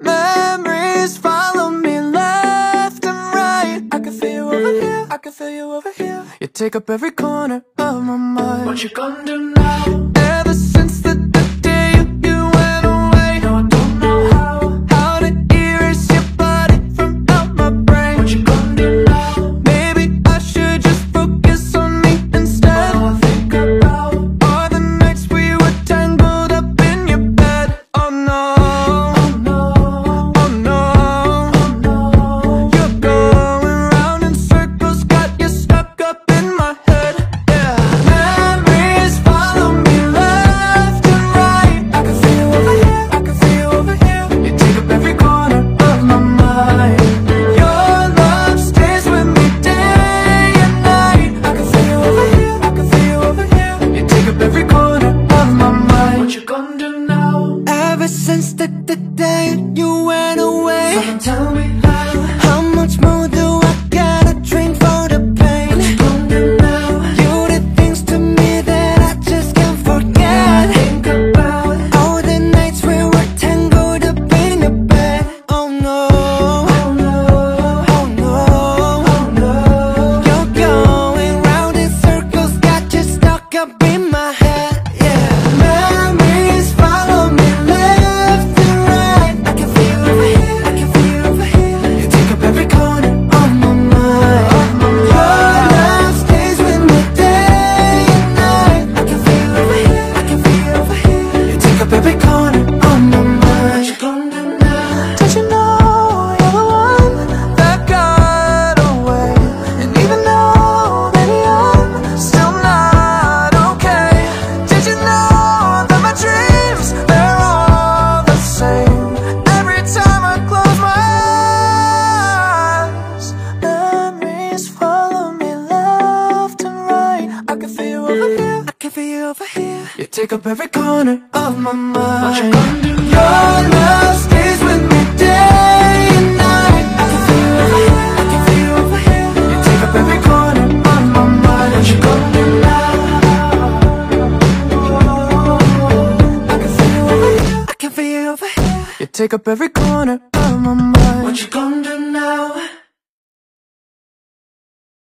Memories follow me left and right. I can feel you over here, I can feel you over here. You take up every corner of my mind. What you gonna do now? once that the day you for you over here. You take up every corner of my mind. What you gonna do? Your love stays with me day and night. I can feel you over here, I can feel you over here. You take up every corner of my mind. What you gonna do now? I can feel you I can feel you over here. You take up every corner of my mind. What you gonna do now?